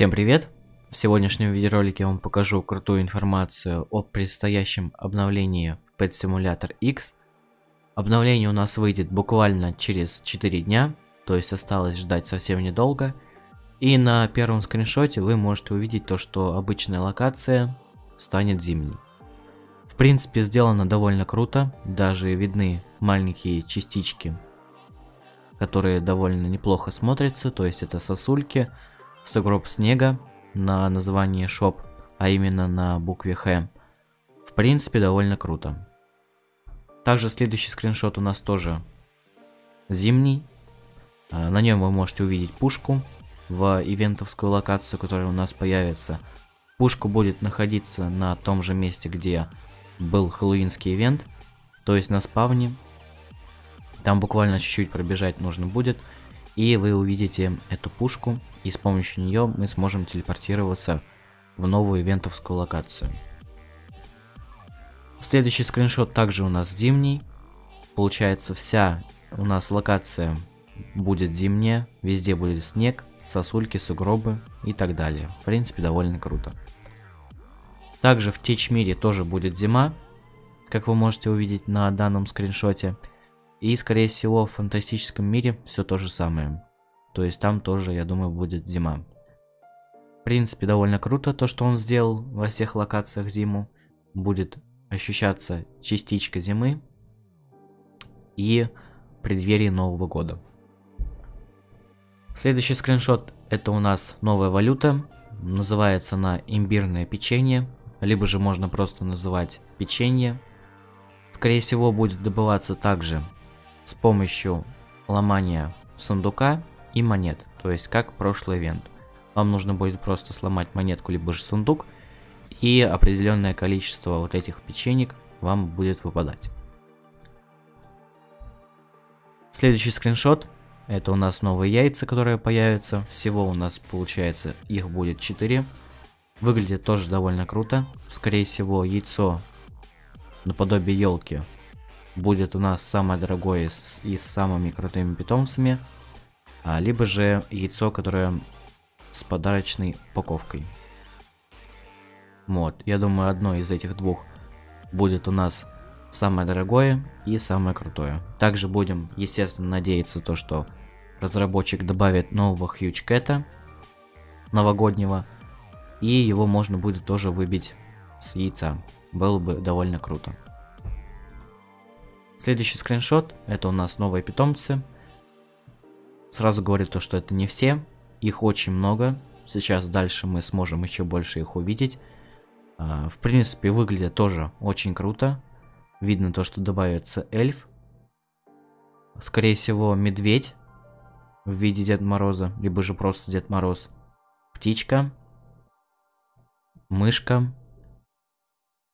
Всем привет! В сегодняшнем видеоролике я вам покажу крутую информацию о предстоящем обновлении в Pet Simulator X. Обновление у нас выйдет буквально через 4 дня, то есть осталось ждать совсем недолго. И на первом скриншоте вы можете увидеть то, что обычная локация станет зимней. В принципе, сделано довольно круто, даже видны маленькие частички, которые довольно неплохо смотрятся, то есть это сосульки, сугроб снега на название шоп, а именно на букве Х. В принципе, довольно круто. Также следующий скриншот у нас тоже зимний. А, на нем вы можете увидеть пушку в ивентовскую локацию, которая у нас появится. Пушка будет находиться на том же месте, где был хэллоуинский ивент, то есть на спавне. Там буквально чуть-чуть пробежать нужно будет, и вы увидите эту пушку и с помощью нее мы сможем телепортироваться в новую ивентовскую локацию. Следующий скриншот также у нас зимний. Получается вся у нас локация будет зимняя, везде будет снег, сосульки, сугробы и так далее. В принципе, довольно круто. Также в Теч мире тоже будет зима, как вы можете увидеть на данном скриншоте. И скорее всего в фантастическом мире все то же самое. То есть там тоже, я думаю, будет зима. В принципе, довольно круто то, что он сделал во всех локациях зиму. Будет ощущаться частичка зимы и преддверие Нового года. Следующий скриншот это у нас новая валюта. Называется она имбирное печенье. Либо же можно просто называть печенье. Скорее всего будет добываться также с помощью ломания сундука и монет, то есть как прошлый ивент. Вам нужно будет просто сломать монетку либо же сундук, и определенное количество вот этих печенек вам будет выпадать. Следующий скриншот. Это у нас новые яйца, которые появятся. Всего у нас получается их будет 4. Выглядит тоже довольно круто. Скорее всего яйцо наподобие елки будет у нас самое дорогое с, и с самыми крутыми питомцами а, либо же яйцо, которое с подарочной упаковкой. Вот, я думаю, одно из этих двух будет у нас самое дорогое и самое крутое. Также будем, естественно, надеяться то, что разработчик добавит нового Huge Cat новогоднего, и его можно будет тоже выбить с яйца. Было бы довольно круто. Следующий скриншот, это у нас новые питомцы. Сразу говорю то, что это не все, их очень много. Сейчас дальше мы сможем еще больше их увидеть. А, в принципе, выглядит тоже очень круто. Видно то, что добавится эльф. Скорее всего, медведь в виде Деда Мороза, либо же просто Дед Мороз. Птичка. Мышка.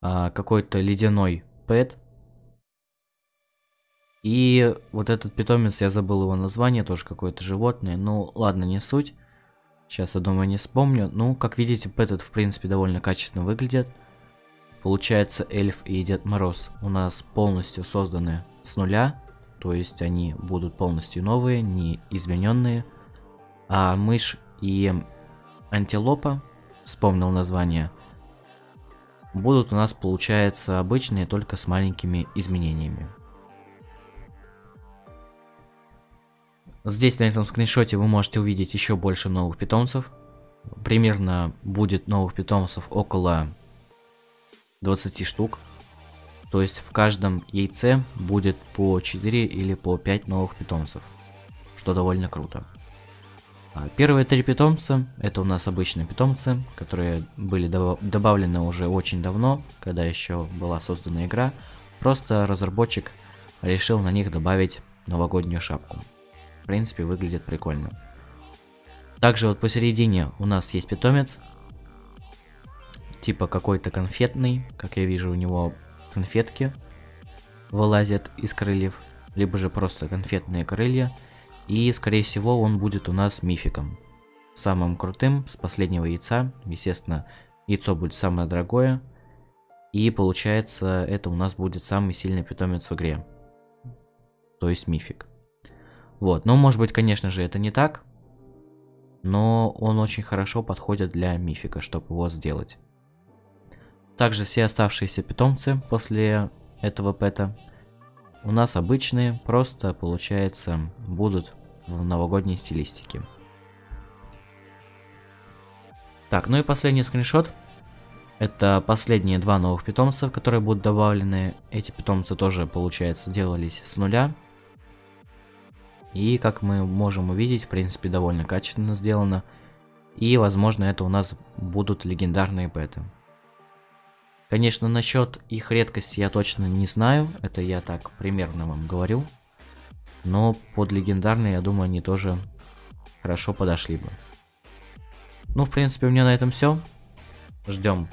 А, Какой-то ледяной пэт и вот этот питомец, я забыл его название, тоже какое-то животное. Ну, ладно, не суть. Сейчас, я думаю, не вспомню. Ну, как видите, этот, в принципе, довольно качественно выглядит. Получается, эльф и Дед Мороз у нас полностью созданы с нуля. То есть они будут полностью новые, не измененные. А мышь и антилопа, вспомнил название, будут у нас, получается, обычные, только с маленькими изменениями. Здесь на этом скриншоте вы можете увидеть еще больше новых питомцев. Примерно будет новых питомцев около 20 штук. То есть в каждом яйце будет по 4 или по 5 новых питомцев. Что довольно круто. А первые три питомца, это у нас обычные питомцы, которые были добавлены уже очень давно, когда еще была создана игра. Просто разработчик решил на них добавить новогоднюю шапку принципе, выглядит прикольно. Также вот посередине у нас есть питомец. Типа какой-то конфетный. Как я вижу, у него конфетки вылазят из крыльев. Либо же просто конфетные крылья. И, скорее всего, он будет у нас мификом. Самым крутым, с последнего яйца. Естественно, яйцо будет самое дорогое. И получается, это у нас будет самый сильный питомец в игре. То есть мифик. Вот, но может быть, конечно же, это не так. но он очень хорошо подходит для мифика, чтобы его сделать. Также все оставшиеся питомцы после этого пэта у нас обычные, просто получается будут в новогодней стилистике. Так, ну и последний скриншот. Это последние два новых питомца, которые будут добавлены. Эти питомцы тоже, получается, делались с нуля. И, как мы можем увидеть, в принципе, довольно качественно сделано. И, возможно, это у нас будут легендарные пэты. Конечно, насчет их редкости я точно не знаю. Это я так примерно вам говорю. Но под легендарные, я думаю, они тоже хорошо подошли бы. Ну, в принципе, у меня на этом все. Ждем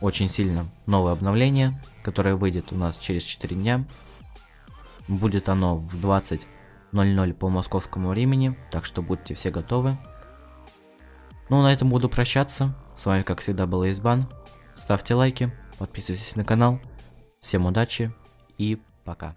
очень сильно новое обновление, которое выйдет у нас через 4 дня. Будет оно в 20.00 по московскому времени, так что будьте все готовы. Ну, на этом буду прощаться. С вами, как всегда, был Избан. Ставьте лайки, подписывайтесь на канал. Всем удачи и пока.